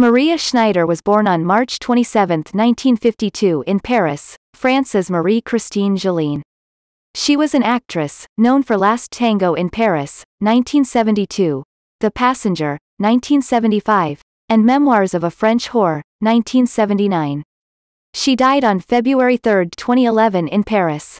Maria Schneider was born on March 27, 1952 in Paris, France as Marie-Christine Gélin. She was an actress, known for Last Tango in Paris, 1972, The Passenger, 1975, and Memoirs of a French Whore, 1979. She died on February 3, 2011 in Paris.